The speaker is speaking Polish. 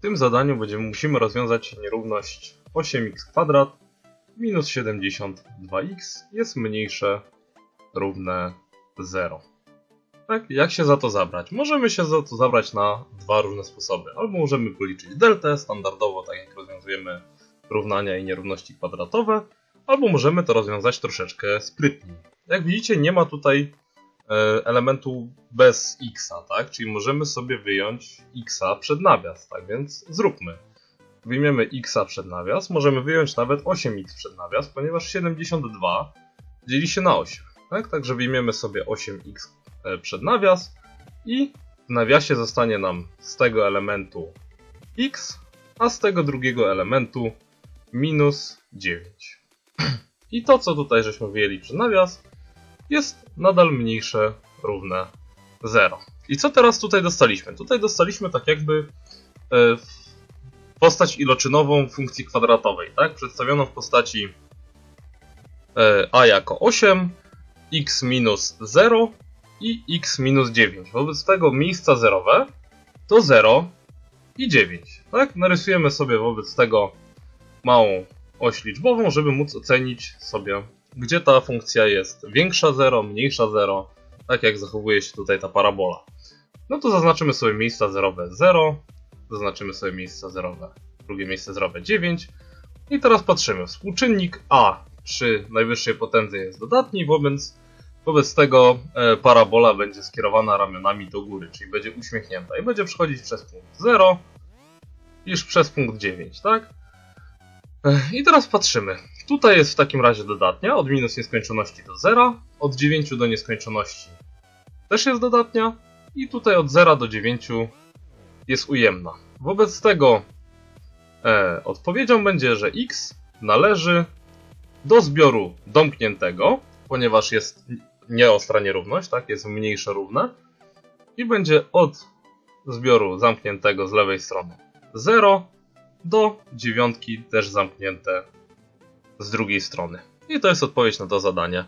W tym zadaniu będziemy, musimy rozwiązać nierówność 8x kwadrat minus 72x jest mniejsze równe 0. Tak, jak się za to zabrać? Możemy się za to zabrać na dwa różne sposoby. Albo możemy policzyć deltę standardowo, tak jak rozwiązujemy równania i nierówności kwadratowe, albo możemy to rozwiązać troszeczkę sprytniej. Jak widzicie, nie ma tutaj elementu bez x, tak? Czyli możemy sobie wyjąć x przed nawias, tak więc zróbmy. Wyjmiemy x przed nawias, możemy wyjąć nawet 8x przed nawias, ponieważ 72 dzieli się na 8. Tak? Także wyjmiemy sobie 8x e, przed nawias i w nawiasie zostanie nam z tego elementu x, a z tego drugiego elementu minus 9. I to, co tutaj żeśmy wyjęli przed nawias, jest nadal mniejsze równe 0. I co teraz tutaj dostaliśmy? Tutaj dostaliśmy tak jakby e, postać iloczynową funkcji kwadratowej, tak? Przedstawioną w postaci e, a jako 8, x minus 0 i x minus 9. Wobec tego miejsca zerowe to 0 i 9. Tak? Narysujemy sobie wobec tego małą oś liczbową, żeby móc ocenić sobie, gdzie ta funkcja jest większa 0, mniejsza 0, tak jak zachowuje się tutaj ta parabola. No to zaznaczymy sobie miejsca zerowe 0, zaznaczymy sobie miejsca zerowe, drugie miejsce zerowe 9 i teraz patrzymy. Współczynnik A przy najwyższej potędze jest dodatni, wobec, wobec tego e, parabola będzie skierowana ramionami do góry, czyli będzie uśmiechnięta i będzie przechodzić przez punkt 0 iż przez punkt 9, tak? E, I teraz patrzymy. Tutaj jest w takim razie dodatnia, od minus nieskończoności do 0, od 9 do nieskończoności też jest dodatnia i tutaj od 0 do 9 jest ujemna. Wobec tego e, odpowiedzią będzie, że x należy do zbioru domkniętego, ponieważ jest nieostra nierówność, tak, jest mniejsze równe i będzie od zbioru zamkniętego z lewej strony 0 do dziewiątki też zamknięte z drugiej strony. I to jest odpowiedź na to zadanie.